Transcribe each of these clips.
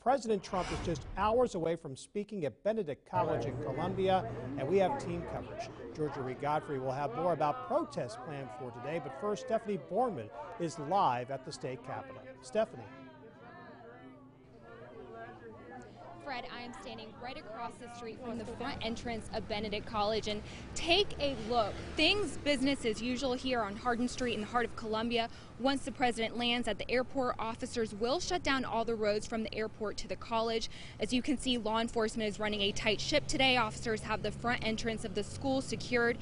President Trump is just hours away from speaking at Benedict College in Columbia, and we have team coverage. Georgia Reed Godfrey will have more about protests planned for today, but first, Stephanie Borman is live at the state capitol. Stephanie. I am standing right across the street from the front entrance of Benedict College and take a look. Things business as usual here on Harden Street in the heart of Columbia. Once the president lands at the airport, officers will shut down all the roads from the airport to the college. As you can see, law enforcement is running a tight ship today. Officers have the front entrance of the school secured.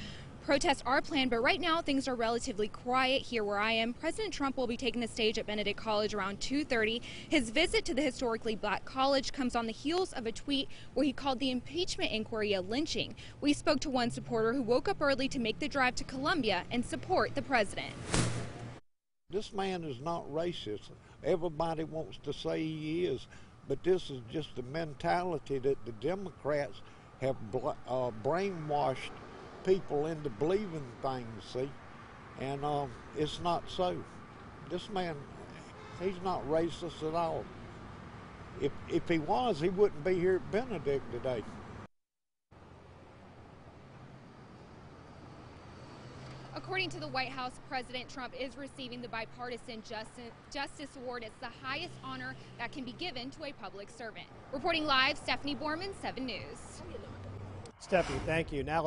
Protests are planned, but right now things are relatively quiet here where I am. President Trump will be taking the stage at Benedict College around 2:30. His visit to the historically black college comes on the heels of a tweet where he called the impeachment inquiry a lynching. We spoke to one supporter who woke up early to make the drive to Columbia and support the president. This man is not racist. Everybody wants to say he is, but this is just the mentality that the Democrats have uh, brainwashed people into believing things, see? And um, it's not so. This man, he's not racist at all. If, if he was, he wouldn't be here at Benedict today. According to the White House, President Trump is receiving the Bipartisan Justice, Justice Award. It's the highest honor that can be given to a public servant. Reporting live, Stephanie Borman, 7 News. Stephanie, thank you. Now